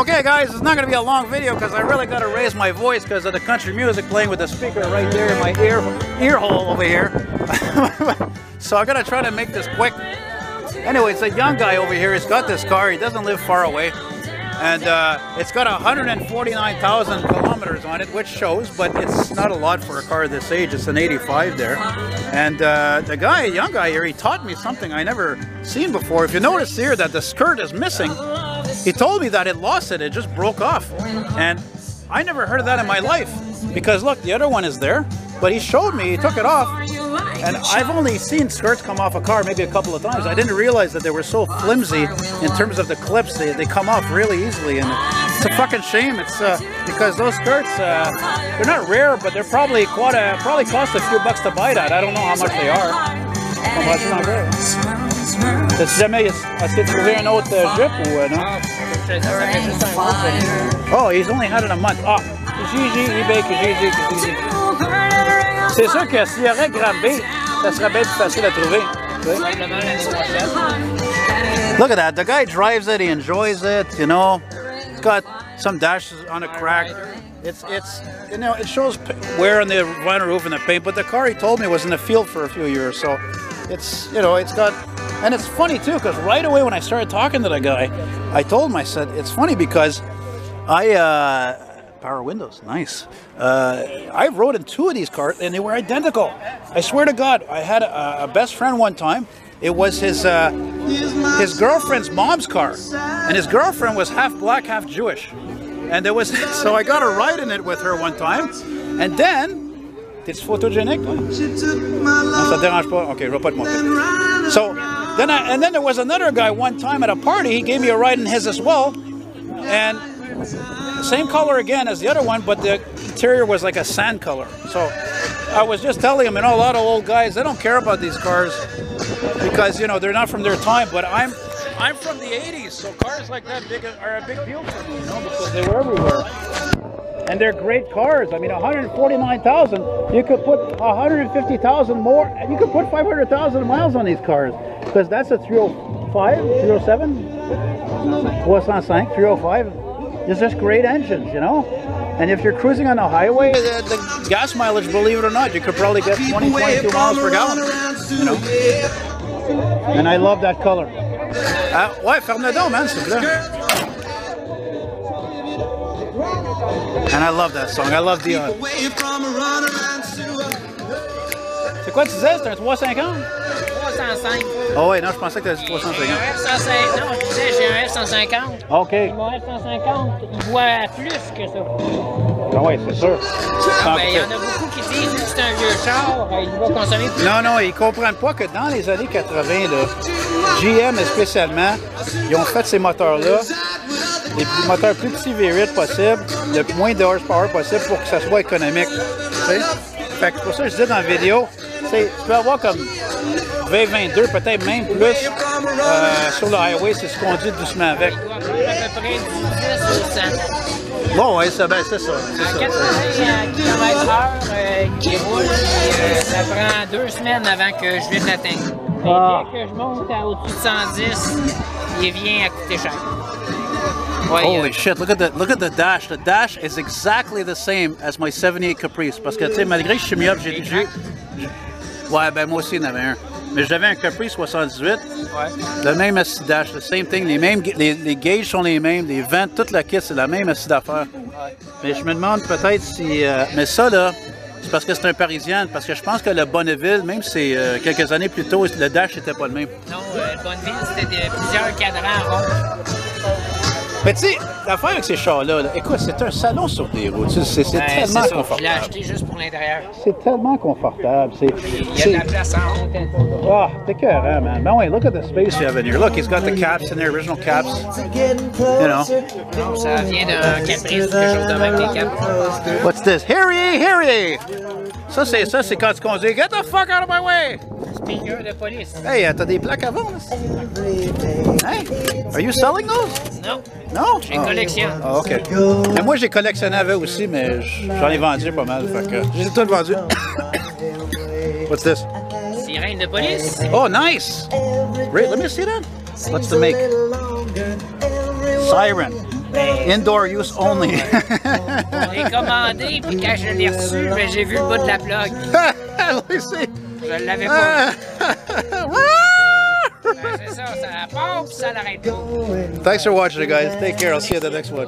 Okay, guys, it's not going to be a long video because I really got to raise my voice because of the country music playing with the speaker right there in my ear ear hole over here. so going to try to make this quick. Anyway, it's a young guy over here. He's got this car. He doesn't live far away. And uh, it's got 149,000 kilometers on it, which shows, but it's not a lot for a car this age. It's an 85 there. And uh, the guy, young guy here, he taught me something I never seen before. If you notice here that the skirt is missing, he told me that it lost it, it just broke off. And I never heard of that in my life. Because look, the other one is there, but he showed me, he took it off. And I've only seen skirts come off a car maybe a couple of times. I didn't realize that they were so flimsy in terms of the clips. They, they come off really easily. And it's a fucking shame. It's uh, because those skirts, uh, they're not rare, but they're probably quite a, probably cost a few bucks to buy that. I don't know how much they are. How much not rare. T'as-tu jamais essayé de trouver un autre Jeep ou non? Oh, he's only had it a month. Ah, Gigi, eBay, Gigi, Gigi. C'est sûr que s'il y aurait Granby, ça serait bien plus facile à trouver. Look at that. The guy drives it. He enjoys it. You know, it's got some dashes on a crack. It's it's you know it shows wear on the vinyl roof and the paint. But the car he told me was in the field for a few years, so it's you know it's got and it's funny too, because right away when I started talking to the guy, I told him, I said, it's funny because I, uh, power windows, nice. Uh, I rode in two of these cars and they were identical. I swear to God, I had a, a best friend one time. It was his, uh, his girlfriend's mom's car. And his girlfriend was half black, half Jewish. And there was, so I got a ride in it with her one time. And then T'es-tu photogenic, toi? Non, ça te dérange pas? OK, je vais pas te montrer. So, then I, and then there was another guy one time at a party, he gave me a ride in his as well. And same color again as the other one, but the interior was like a sand color. So I was just telling him, you know, a lot of old guys, they don't care about these cars because, you know, they're not from their time. But I'm I'm from the 80s, so cars like that big are a big deal for me, you know, because they were everywhere and they're great cars. I mean, 149,000. You could put 150,000 more. You could put 500,000 miles on these cars because that's a 305, 307, 405, 305. It's just great engines, you know. And if you're cruising on a highway, the, the gas mileage, believe it or not, you could probably get 20, 22 miles per gallon. You know. And I love that color. Uh, ouais, ferme le man, s'il te. And I love that song. I love the. Uh... C'est quoi tu disais? C'est un 350? 305. Oh oui, non, je pensais que tu avais 350. Un F-150. Non, je disais, j'ai un F-150. OK. Mon F-150, il voit plus que ça. Ah oui, c'est sûr. Ah, ben, il y en a beaucoup qui disent que c'est un vieux char, euh, il va consommer plus. Non, non, ils comprennent pas que dans les années 80, là, GM spécialement, ils ont fait ces moteurs-là les moteurs plus petits V8 possible, le moins de horsepower possible pour que ça soit économique. Fait que pour ça que je disais dans la vidéo, tu peux avoir comme V22, peut-être même plus euh, sur le highway si tu conduis doucement avec. à peu près 10 Bon, oui, c'est ben, ça. À 80 km/h qui roule, ça prend deux semaines avant que je vienne l'atteindre. Ah. Dès que je monte à au-dessus de 110, il vient à coûter cher. Holy shit, look at the look at the dash. The dash is exactly the same as my 78 Caprice. Parce que, tu sais, malgré que je suis up, j'ai... Ouais, ben moi aussi, il y en avait un. Mais j'avais un Caprice 78. Ouais. Le même assis dash, the same thing. Les, mêmes, les, les gauges sont les mêmes, les ventes, toute la kit, c'est la même assis d'affaires. Ouais. Mais je me demande peut-être si... Euh, mais ça, là, c'est parce que c'est un Parisien. Parce que je pense que le Bonneville, même si euh, quelques années plus tôt, le dash n'était pas le même. Non, euh, le Bonneville, c'était plusieurs cadrans ronds. Mais tu sais, l'affaire avec ces chars-là, écoute, c'est un salon sur des routes. C'est ben, tellement confortable. Je l'ai acheté juste pour l'intérieur. C'est tellement confortable. Il y a de la place en haut. Oh, t'es cœur, man. Ben oui, look at the space you have in here. Look, he's got the caps in there, original caps. You know. Non, ça vient d'un Caprice quelque chose de même, les caps. What's this? Harry, Harry! Ça, c'est ça, c'est quand tu conduis. Get the fuck out of my way! Speaker de police. Hey, t'as des plaques avant, là? Hey, are you selling those? Non. Non? J'ai une collection. Ah, OK. Mais moi, j'ai collectionné avec aussi, mais j'en ai vendu pas mal. Fait que j'ai tout vendu. What's this? Sirène de police. Oh, nice! Great, let me see that. What's the make? Siren. Indoor use only. Je l'ai commandé, puis quand je l'ai reçu, ben, j'ai vu le bout de la plug. Let me see. Je l'avais pas. Ah. Ben, ça, ça part, ça pas. Thanks for watching, guys. Take care. I'll see you at the next one.